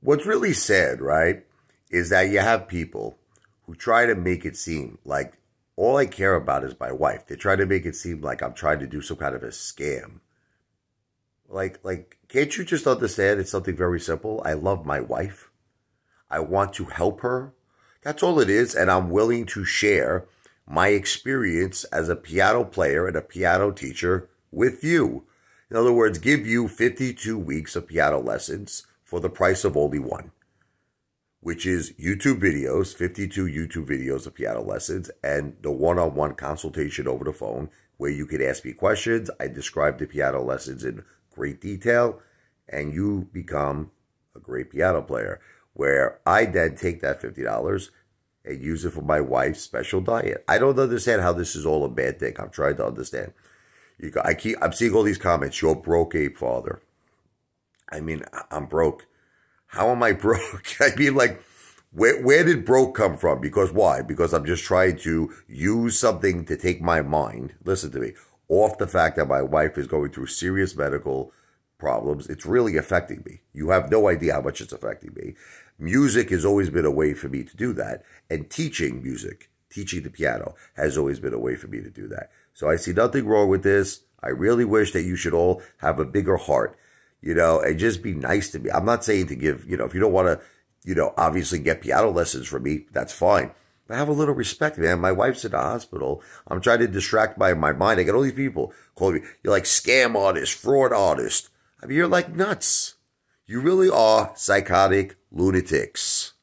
what's really sad, right, is that you have people who try to make it seem like all I care about is my wife. They try to make it seem like I'm trying to do some kind of a scam. Like, like, can't you just understand it's something very simple? I love my wife. I want to help her. That's all it is. And I'm willing to share my experience as a piano player and a piano teacher with you. In other words, give you 52 weeks of piano lessons for the price of only one, which is YouTube videos, 52 YouTube videos of piano lessons, and the one on one consultation over the phone where you could ask me questions. I describe the piano lessons in great detail, and you become a great piano player. Where I then take that $50 and use it for my wife's special diet. I don't understand how this is all a bad thing. I'm trying to understand. You, I keep, I'm seeing all these comments. You're broke, Apefather. I mean, I'm broke. How am I broke? I mean, like, where, where did broke come from? Because why? Because I'm just trying to use something to take my mind, listen to me, off the fact that my wife is going through serious medical problems. It's really affecting me. You have no idea how much it's affecting me. Music has always been a way for me to do that. And teaching music, teaching the piano, has always been a way for me to do that. So I see nothing wrong with this. I really wish that you should all have a bigger heart, you know, and just be nice to me. I'm not saying to give, you know, if you don't want to, you know, obviously get piano lessons from me, that's fine. But have a little respect, man. My wife's in the hospital. I'm trying to distract my, my mind. I get all these people calling me, you're like scam artist, fraud artist. I mean, you're like nuts. You really are psychotic lunatics.